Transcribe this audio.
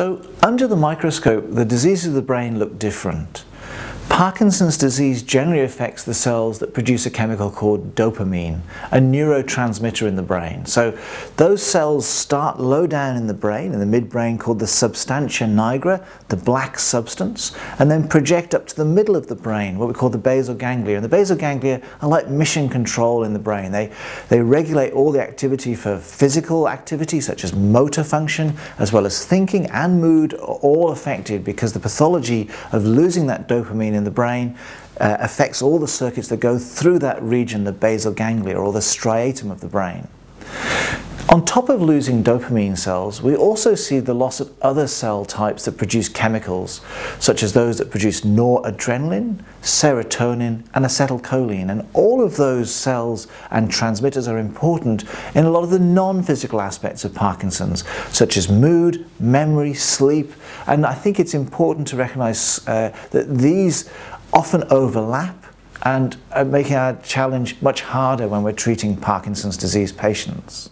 So under the microscope, the diseases of the brain look different. Parkinson's disease generally affects the cells that produce a chemical called dopamine, a neurotransmitter in the brain. So those cells start low down in the brain, in the midbrain called the substantia nigra, the black substance, and then project up to the middle of the brain, what we call the basal ganglia. And the basal ganglia are like mission control in the brain. They, they regulate all the activity for physical activity, such as motor function, as well as thinking and mood are all affected because the pathology of losing that dopamine in the brain uh, affects all the circuits that go through that region, the basal ganglia or the striatum of the brain. On top of losing dopamine cells, we also see the loss of other cell types that produce chemicals, such as those that produce noradrenaline, serotonin, and acetylcholine. And all of those cells and transmitters are important in a lot of the non-physical aspects of Parkinson's, such as mood, memory, sleep. And I think it's important to recognize uh, that these often overlap and making our challenge much harder when we're treating Parkinson's disease patients.